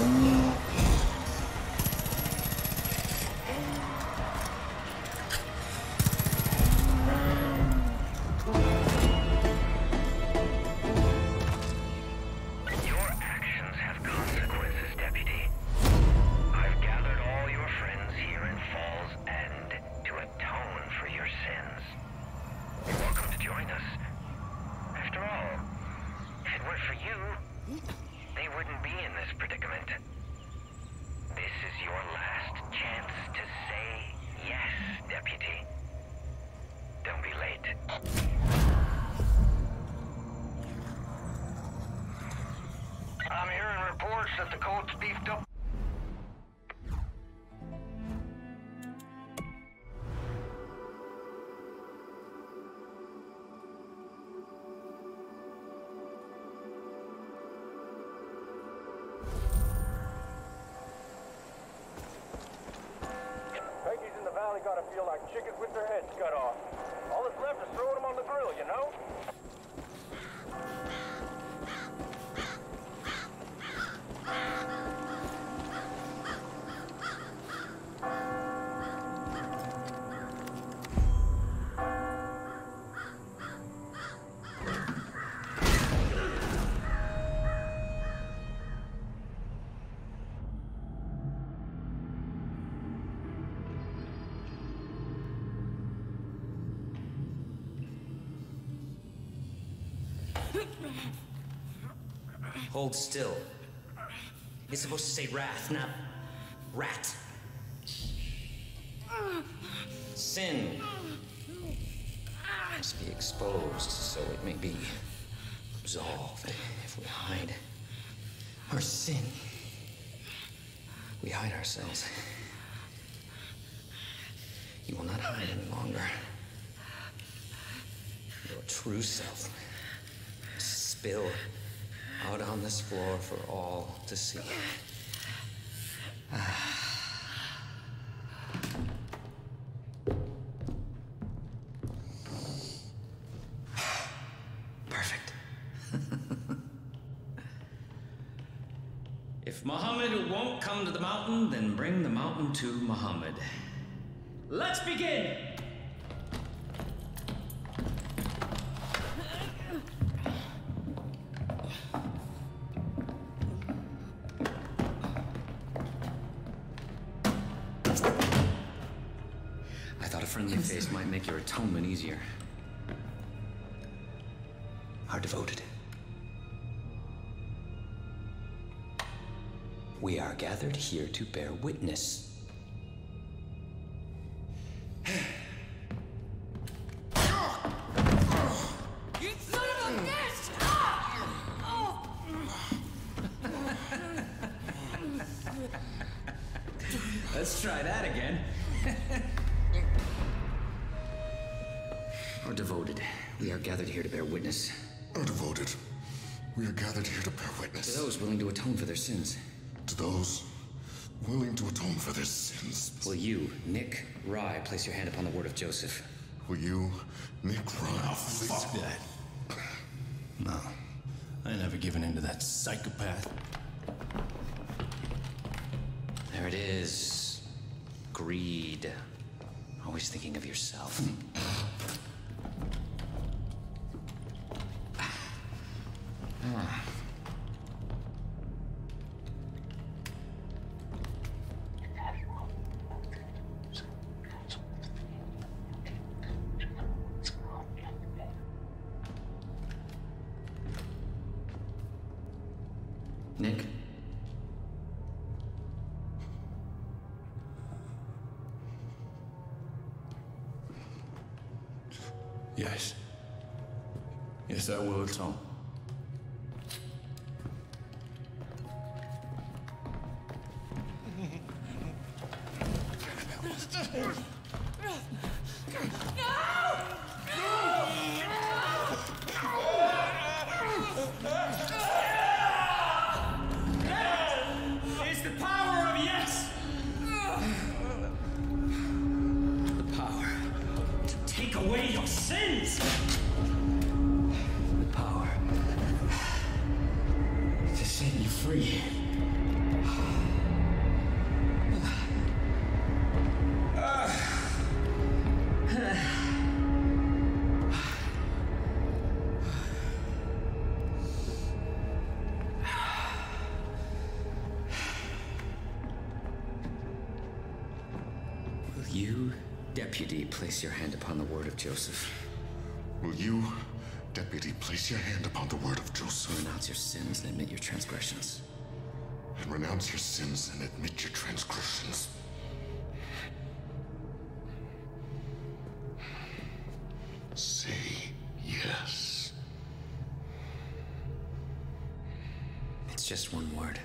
Yeah. Feel like chickens with their heads cut off. All that's left is throwing them on the grill, you know? Hold still. It's supposed to say wrath, not rat. Sin must be exposed so it may be absolved. If we hide our sin, we hide ourselves. You will not hide any longer. Your true self spill out on this floor for all to see. Perfect. if Muhammad won't come to the mountain, then bring the mountain to Muhammad. Let's begin! Friendly face might make your atonement easier. Are devoted. We are gathered here to bear witness. Will you, Nick? Yes. Yes, I will atone. Place your hand upon the word of Joseph? will you, deputy, place your hand upon the word of Joseph Renounce your sins and admit your transgressions. and renounce your sins and admit your transgressions? Say yes. It's just one word.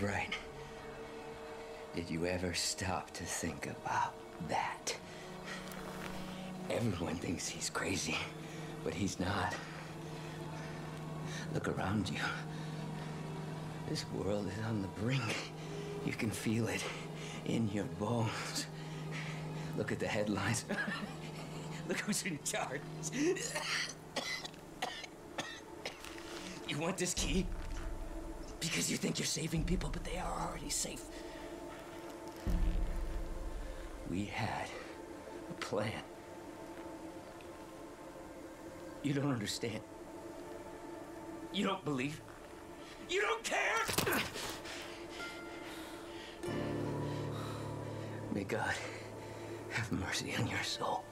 Right. Did you ever stop to think about that? Everyone thinks he's crazy, but he's not. Look around you. This world is on the brink. You can feel it in your bones. Look at the headlines. Look who's in charge. you want this key? Because you think you're saving people, but they are already safe. We had a plan. You don't understand. You don't believe. You don't care! May God have mercy on your soul.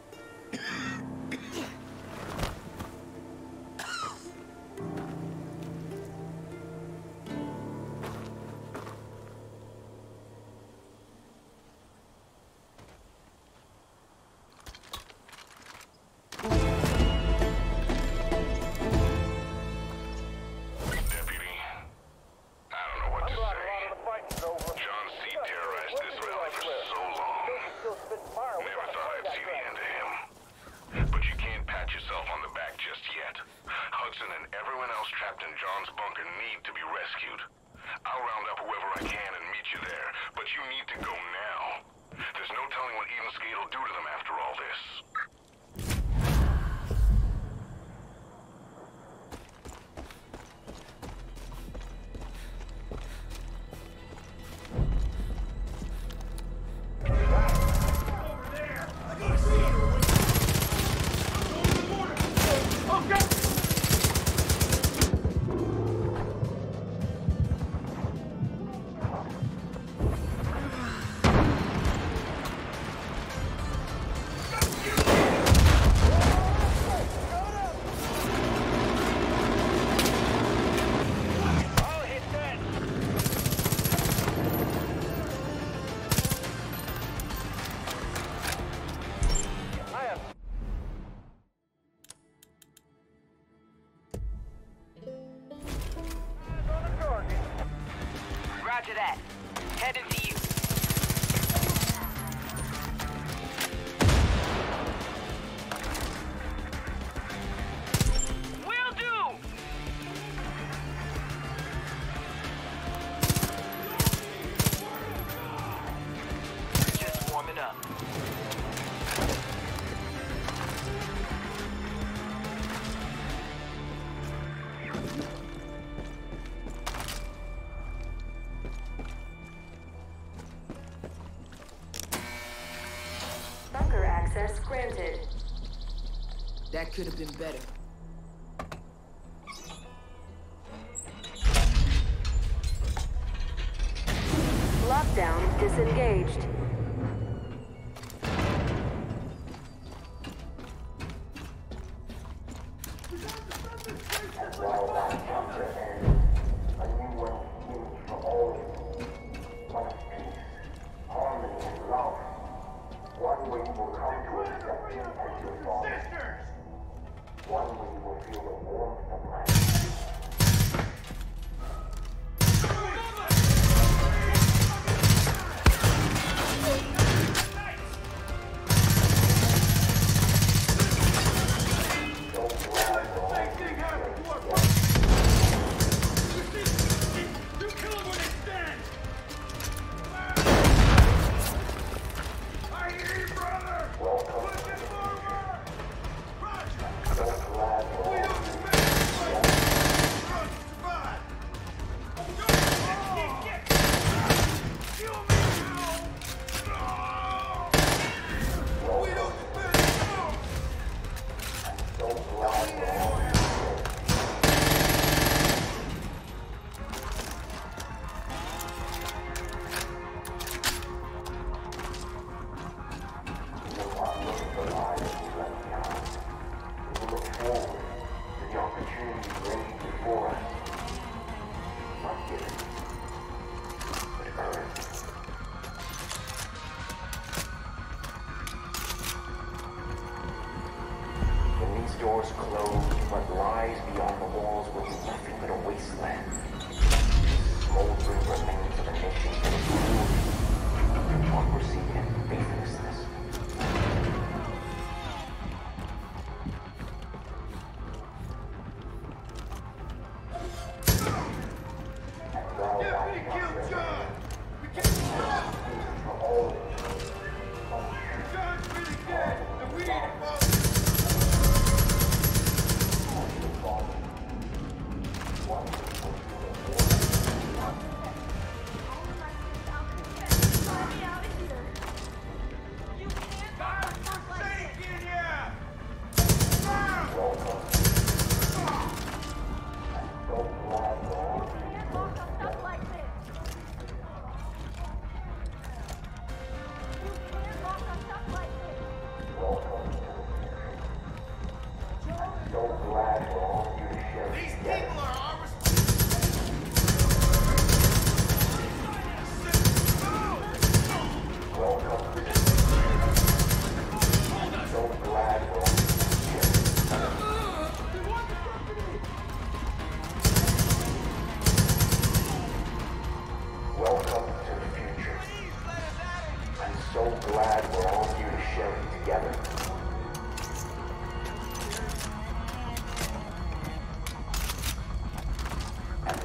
Roger could have been better.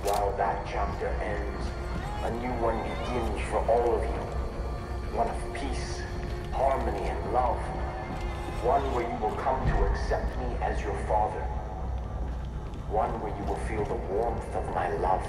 While that chapter ends, a new one begins for all of you. One of peace, harmony, and love. One where you will come to accept me as your father. One where you will feel the warmth of my love.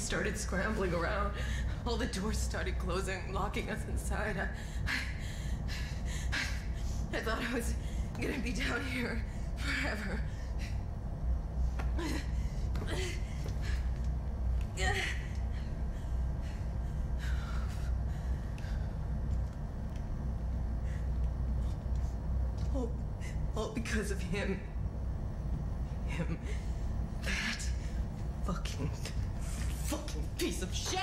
Started scrambling around. All the doors started closing, locking us inside. I, I, I thought I was gonna be down here forever. All, all because of him. Him. That fucking, piece of shit!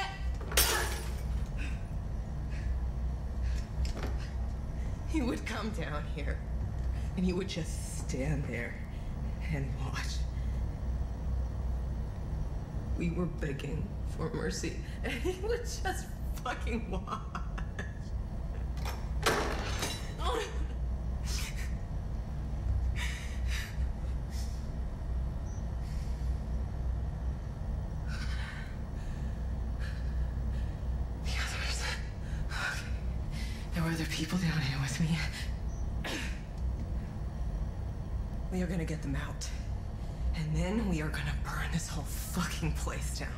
He would come down here and he would just stand there and watch. We were begging for mercy and he would just fucking watch. Oh, The others. Okay. There were other people down here with me. We are gonna get them out. And then we are gonna burn this whole fucking place down.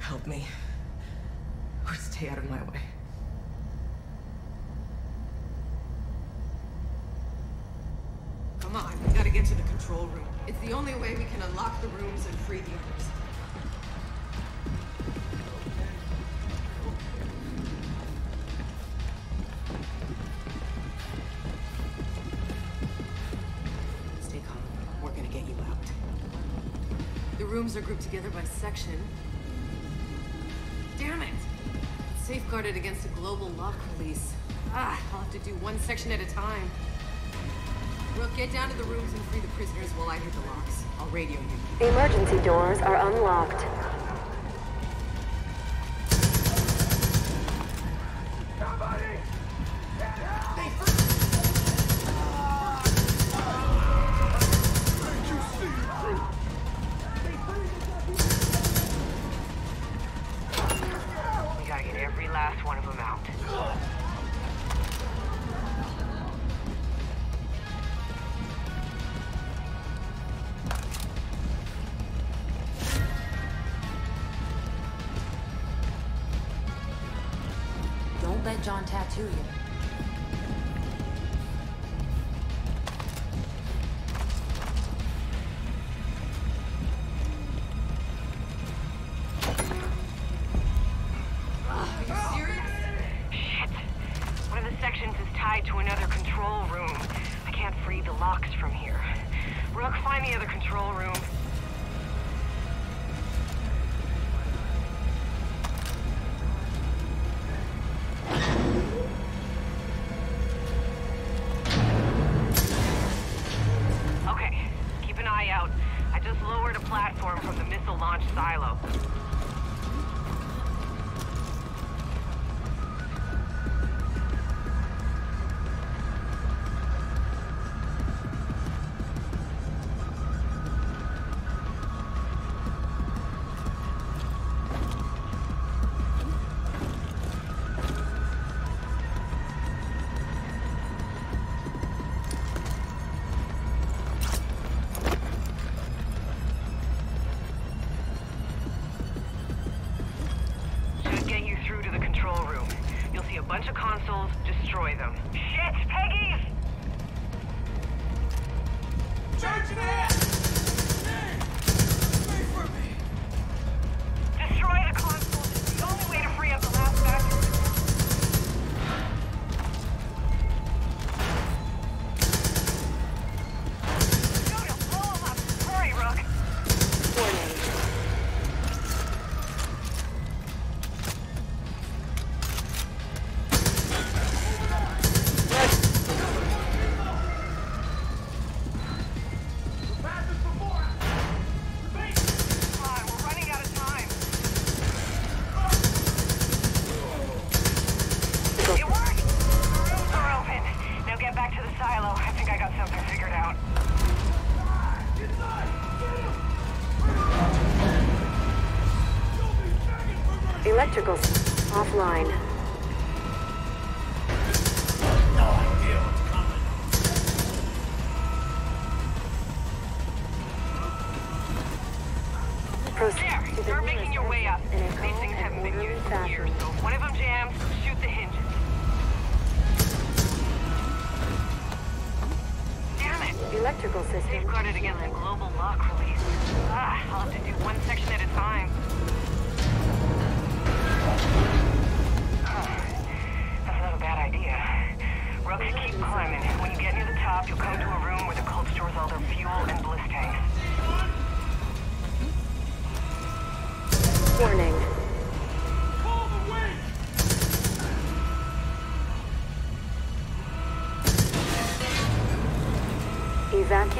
Help me. Or stay out of my way. Come on, we gotta get to the control room. It's the only way we can unlock the rooms and free the others. Rooms are grouped together by section. Damn it! It's safeguarded against a global lock release. Ah, I'll have to do one section at a time. Rook, get down to the rooms and free the prisoners while I hit the locks. I'll radio you. The Emergency doors are unlocked.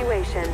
Evacuation.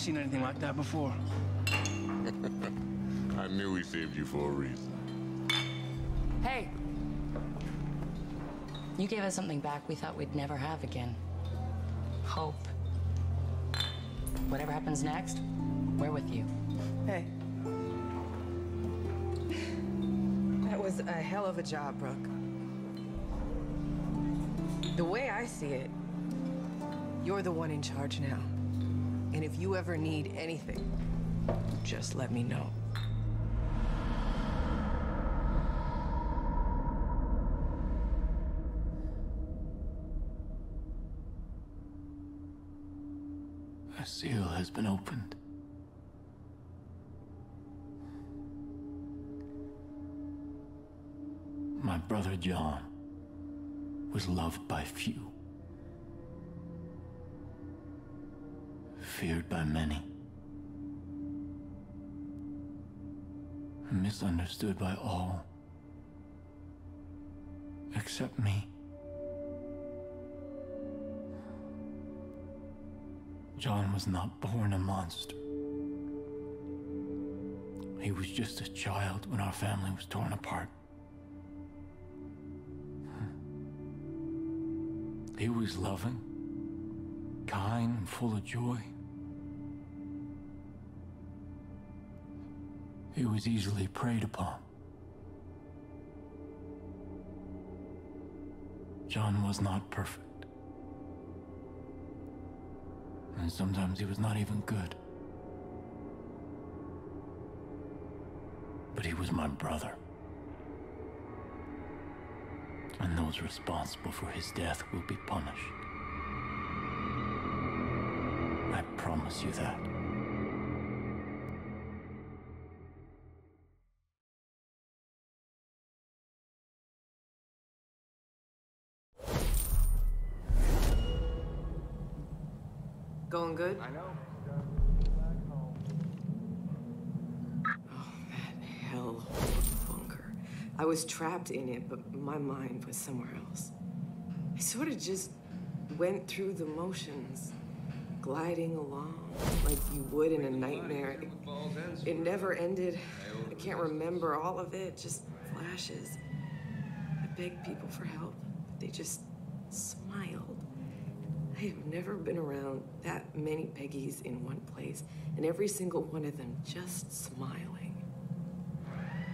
Seen anything like that before. I knew he saved you for a reason. Hey! You gave us something back we thought we'd never have again. Hope. Whatever happens next, we're with you. Hey. That was a hell of a job, Rook. The way I see it, you're the one in charge now. And if you ever need anything, just let me know. A seal has been opened. My brother John was loved by few, feared by many, misunderstood by all except me. John was not born a monster. He was just a child when our family was torn apart. He was loving, kind, and full of joy. He was easily preyed upon. John was not perfect. And sometimes he was not even good. But he was my brother. And those responsible for his death will be punished. I promise you that. Good? I know. Oh, that hell bunker. I was trapped in it, but my mind was somewhere else. I sort of just went through the motions, gliding along like you would in a nightmare. It, it never ended. I can't remember all of it, just flashes. I begged people for help, but they just smiled. I have never been around that many Peggies in one place, and every single one of them just smiling.